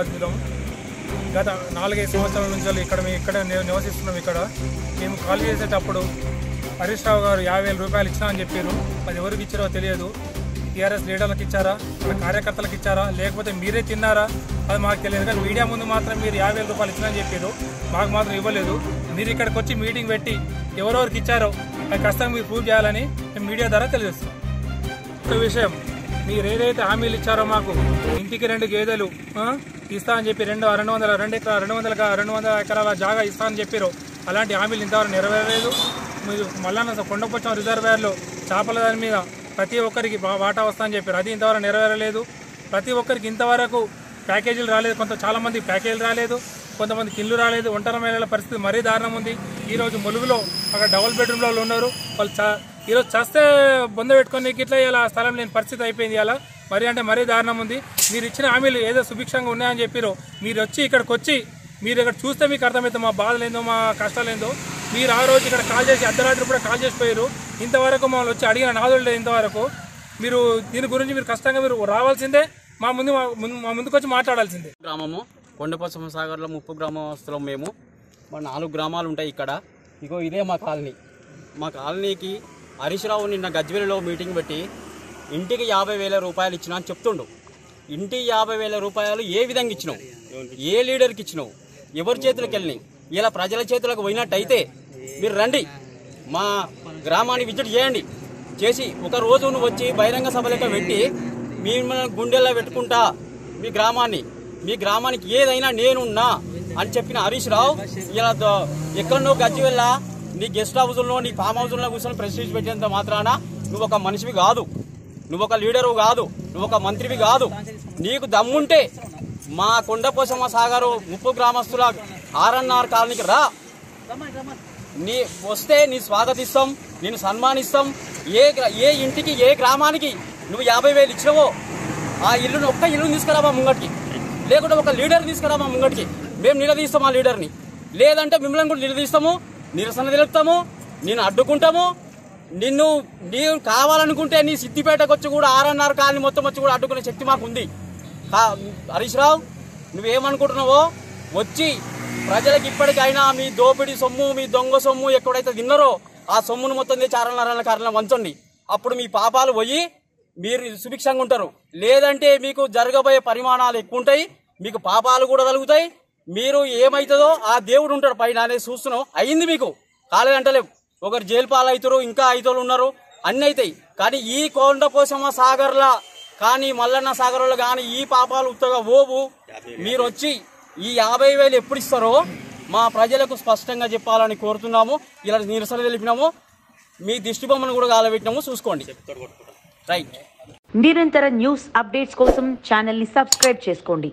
బాధితులం గత నాలుగైదు సంవత్సరాల నుంచి ఇక్కడ మేము ఇక్కడ నివసిస్తున్నాం ఇక్కడ. మేము కాల్ చేసేటప్పుడు హరీష్ రావు గారు యాభై వేల రూపాయలు ఇచ్చినా అని చెప్పారు. అది ఎవరికి ఇచ్చారో తెలియదు. టీఆర్ఎస్ లీడర్లకు ఇచ్చారా? మన కార్యకర్తలకు ఇచ్చారా? లేకపోతే మీరే తిన్నారా? అది మాకు తెలియదు. కానీ మీడియా ముందు మాత్రం మీరు యాభై వేల రూపాయలు ఇచ్చినా అని చెప్పారు. మాకు మాత్రం ఇవ్వలేదు. మీరు ఇక్కడికి వచ్చి మీటింగ్ పెట్టి ఎవరెవరికి ఇచ్చారో అది ఖచ్చితంగా మీరు ప్రూవ్ చేయాలని మేము మీడియా ద్వారా తెలియజేస్తాం ఒక విషయం. మీరు ఏదైతే హామీలు ఇచ్చారో మాకు ఇంటికి రెండు గేదెలు ఇస్తా అని చెప్పి రెండు రెండు వందల రెండు ఎకరా రెండు వందల రెండు వందల ఎకరాల జాగా ఇస్తా అని చెప్పారు అలాంటి హామీలు ఇంతవరకు నెరవేరలేదు. మీరు మళ్ళా కొండపొచ్చం రిజర్వేర్లో చేపల దాని మీద ప్రతి ఒక్కరికి వాటా వస్తా అని చెప్పారు అది ఇంతవరకు నెరవేరలేదు. ప్రతి ఒక్కరికి ఇంతవరకు ప్యాకేజీలు రాలేదు. కొంత చాలామంది ప్యాకేజీలు రాలేదు. కొంతమంది కిల్లు రాలేదు. ఒంటరి మహిళల పరిస్థితి మరీ దారుణం ఉంది. ఈ రోజు ములుగులో అక్కడ డబుల్ బెడ్రూమ్లో ఉన్నారు. వాళ్ళు చా ఈరోజు చస్తే బొంద పెట్టుకొని ఇట్లా ఇలా స్థలం లేని పరిస్థితి అయిపోయింది అలా మరి అంటే మరీ దారుణం ఉంది. మీరు ఇచ్చిన హామీలు ఏదో సుభిక్షంగా ఉన్నాయని చెప్పారు మీరు వచ్చి ఇక్కడికి వచ్చి మీరు ఇక్కడ చూస్తే మీకు అర్థమవుతుంది మా బాధలేందో మా కష్టాలేందో మీరు ఆ రోజు ఇక్కడ కాల్ చేసి అర్ధరాత్రి కూడా కాల్ చేసిపోయారు ఇంతవరకు మమ్మల్ని వచ్చి అడిగిన నాదులు లేదు ఇంతవరకు. మీరు దీని గురించి మీరు కష్టంగా మీరు రావాల్సిందే. మా ముందు మా ముందు- మా ముందుకు వచ్చి మాట్లాడాల్సిందే. గ్రామము కొండపశ్చిమ సాగర్లో ముప్పు గ్రామస్తులం మేము. మా నాలుగు గ్రామాలు ఉంటాయి ఇక్కడ. ఇగో ఇదే మా కాలనీ. మా కాలనీకి హరీష్ రావు నిన్న గజ్వేలిలో మీటింగ్ పెట్టి ఇంటికి యాభై వేల రూపాయలు ఇచ్చినా అని చెప్తుండు. ఇంటి యాభై వేల రూపాయలు ఏ విధంగా ఇచ్చినావు? ఏ లీడర్కి ఇచ్చినావు? ఎవరి చేతులకు వెళ్ళినాయి? ఇలా ప్రజల చేతులకు పోయినట్టయితే మీరు రండి. మా గ్రామాన్ని విజిట్ చేయండి. చేసి ఒక రోజు నువ్వు వచ్చి బహిరంగ సభ లెక్క పెట్టి మిమ్మల్ని గుండెల్లో పెట్టుకుంటా మీ గ్రామాన్ని. మీ గ్రామానికి ఏదైనా నేనున్నా అని చెప్పిన హరీష్ రావు ఇలా ద- ఎక్కడనో గజ్జి వెళ్ళా నీ గెస్ట్ హౌస్లో నీ ఫామ్ హౌస్లో కూర్చొని ప్రెస్టీజ్ పెట్టేంత మాత్రాన నువ్వు ఒక మనిషివి కాదు. నువ్వు ఒక లీడరు కాదు. నువ్వు ఒక మంత్రివి కాదు. నీకు దమ్ముంటే మా కొండపోసమ్మ సాగరు ముప్పు గ్రామస్తుల ఆర్ఎన్ఆర్ కాలనీకి రా. నీ వస్తే నీ స్వాగతిస్తాం నేను సన్మానిస్తాం. ఏ ఏ ఇంటికి ఏ గ్రామానికి నువ్వు యాభై వేలు ఇచ్చినవో ఆ ఇల్లును ఒక్క ఇల్లును తీసుకురామా ముంగటికి. లేకుంటే ఒక లీడర్ తీసుకురామా ముంగటికి. మేము నిలదీస్తాం ఆ లీడర్ని లేదంటే మిమ్మల్ని కూడా నిలదీస్తాము. నిరసన తెలుపుతాము నేను అడ్డుకుంటాము నిన్ను నీవు కావాలనుకుంటే నీ సిద్దిపేటకు వచ్చి కూడా ఆర్ఎన్ఆర్ కాలనీ మొత్తం వచ్చి కూడా అడ్డుకునే శక్తి మాకు ఉంది హరీష్ రావు నువ్వేమనుకుంటున్నావో వచ్చి ప్రజలకు ఇప్పటికైనా మీ దోపిడీ సొమ్ము మీ దొంగ సొమ్ము ఎక్కడైతే తిన్నారో ఆ సొమ్మును మొత్తం తెచ్చి ఆరన్నర కారణం వంచండి. అప్పుడు మీ పాపాలు పోయి మీరు సుభిక్షంగా ఉంటారు. లేదంటే మీకు జరగబోయే పరిమాణాలు ఎక్కువ ఉంటాయి మీకు పాపాలు కూడా కలుగుతాయి మీరు ఏమవుతుందో ఆ దేవుడు ఉంటాడు. పైన అనేది చూస్తున్నాం అయింది మీకు. కాలేదంటలేవు. ఒకరు జైలు పాలవుతారు ఇంకా ఐదులు ఉన్నారు. అన్ని అవుతాయి. కానీ ఈ కొండపోసమ్మ సాగర్లా కానీ మల్లన్న సాగర్లో కానీ ఈ పాపాలు ఉత్తగా ఓవు మీరు వచ్చి ఈ యాభై వేలు ఎప్పుడు ఇస్తారో మా ప్రజలకు స్పష్టంగా చెప్పాలని కోరుతున్నాము. ఇలా నిరసన తెలిపినాము. మీ దిష్టి బొమ్మను కూడా కాలబెట్టినాము చూసుకోండి. రైట్. నిరంతర న్యూస్ అప్డేట్స్ కోసం ఛానల్ని సబ్స్క్రైబ్ చేసుకోండి.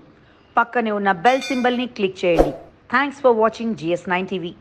పక్కనే ఉన్న బెల్ సింబల్ని క్లిక్ చేయండి. Thanks for watching GS nine TV